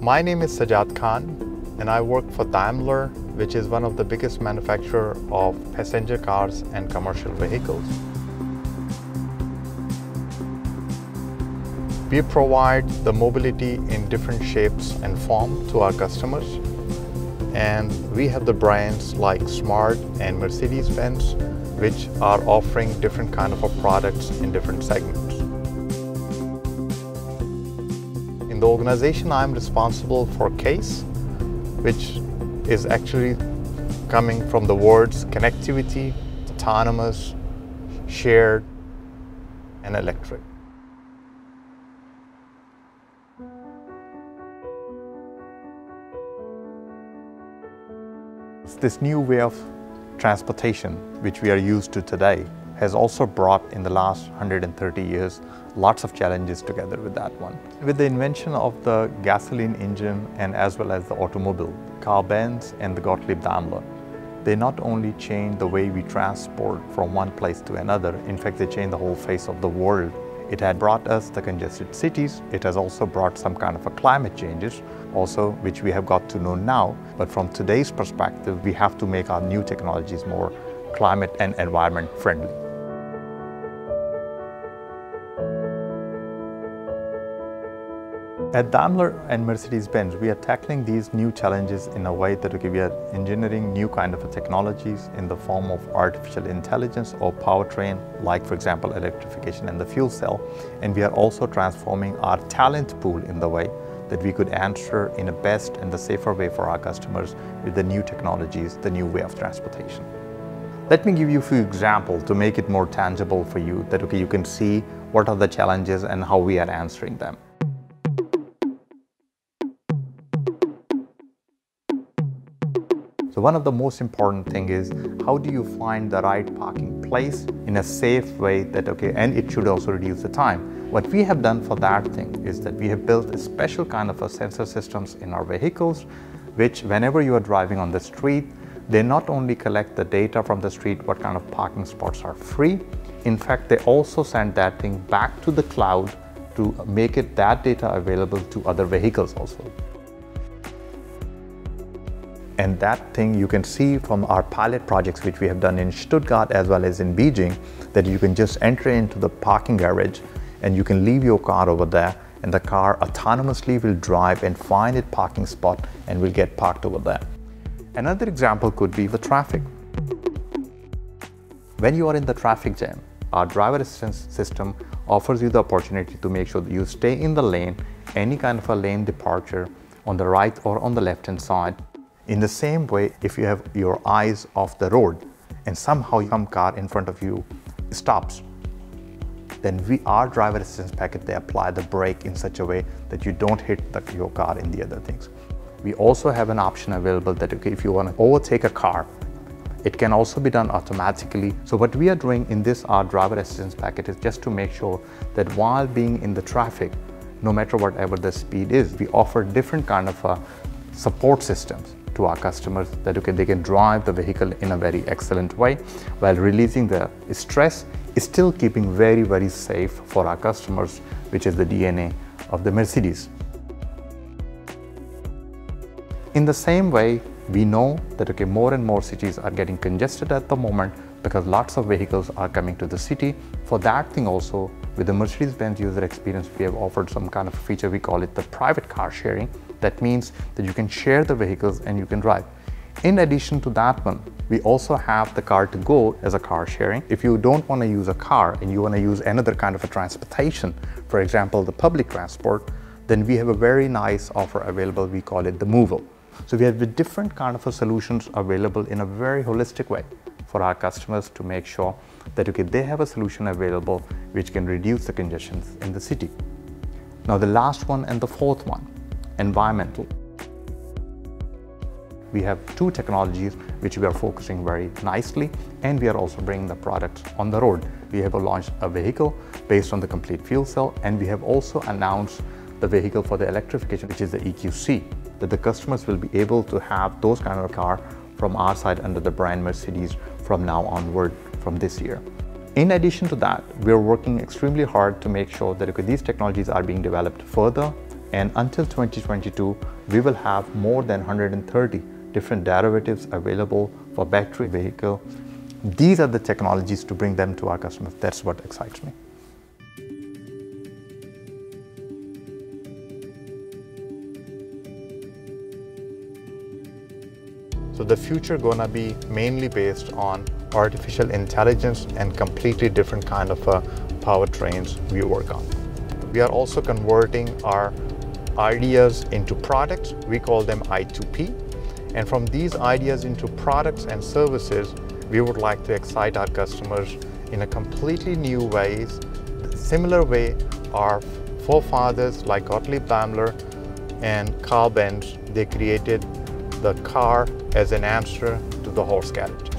My name is Sajjad Khan and I work for Daimler, which is one of the biggest manufacturer of passenger cars and commercial vehicles. We provide the mobility in different shapes and form to our customers. And we have the brands like Smart and Mercedes-Benz, which are offering different kind of products in different segments. In the organization, I'm responsible for CASE, which is actually coming from the words connectivity, autonomous, shared, and electric. It's This new way of transportation, which we are used to today, has also brought in the last 130 years lots of challenges together with that one. With the invention of the gasoline engine and as well as the automobile, Carl Benz and the Gottlieb Daimler, they not only changed the way we transport from one place to another, in fact they changed the whole face of the world it had brought us the congested cities. It has also brought some kind of a climate changes also, which we have got to know now. But from today's perspective, we have to make our new technologies more climate and environment friendly. At Daimler and Mercedes-Benz, we are tackling these new challenges in a way that we are engineering new kind of technologies in the form of artificial intelligence or powertrain, like for example, electrification and the fuel cell. And we are also transforming our talent pool in the way that we could answer in a best and the safer way for our customers with the new technologies, the new way of transportation. Let me give you a few examples to make it more tangible for you that okay, you can see what are the challenges and how we are answering them. So one of the most important thing is how do you find the right parking place in a safe way that okay and it should also reduce the time. What we have done for that thing is that we have built a special kind of a sensor systems in our vehicles which whenever you are driving on the street they not only collect the data from the street what kind of parking spots are free in fact they also send that thing back to the cloud to make it that data available to other vehicles also. And that thing you can see from our pilot projects which we have done in Stuttgart as well as in Beijing that you can just enter into the parking garage and you can leave your car over there and the car autonomously will drive and find its parking spot and will get parked over there. Another example could be the traffic. When you are in the traffic jam, our driver assistance system offers you the opportunity to make sure that you stay in the lane, any kind of a lane departure on the right or on the left hand side in the same way, if you have your eyes off the road and somehow some car in front of you stops, then we, our driver assistance packet, they apply the brake in such a way that you don't hit the, your car in the other things. We also have an option available that if you want to overtake a car, it can also be done automatically. So what we are doing in this our driver assistance packet is just to make sure that while being in the traffic, no matter whatever the speed is, we offer different kind of uh, support systems to our customers that okay, they can drive the vehicle in a very excellent way while releasing the stress, is still keeping very, very safe for our customers, which is the DNA of the Mercedes. In the same way, we know that okay, more and more cities are getting congested at the moment because lots of vehicles are coming to the city. For that thing also, with the Mercedes-Benz user experience, we have offered some kind of feature, we call it the private car sharing. That means that you can share the vehicles and you can drive. In addition to that one, we also have the car2go as a car sharing. If you don't want to use a car and you want to use another kind of a transportation, for example, the public transport, then we have a very nice offer available. We call it the moovel. So we have the different kind of solutions available in a very holistic way for our customers to make sure that okay, they have a solution available which can reduce the congestions in the city. Now the last one and the fourth one, environmental. We have two technologies which we are focusing very nicely and we are also bringing the products on the road. We have launched a vehicle based on the complete fuel cell and we have also announced the vehicle for the electrification which is the EQC that the customers will be able to have those kind of car from our side under the brand Mercedes from now onward from this year. In addition to that, we're working extremely hard to make sure that okay, these technologies are being developed further And until 2022, we will have more than 130 different derivatives available for battery vehicle. These are the technologies to bring them to our customers. That's what excites me. So the future gonna be mainly based on artificial intelligence and completely different kind of uh, powertrains we work on. We are also converting our ideas into products. We call them I2P. And from these ideas into products and services, we would like to excite our customers in a completely new ways. Similar way our forefathers like Gottlieb Daimler and Carl Benz, they created the car as an answer to the horse carriages.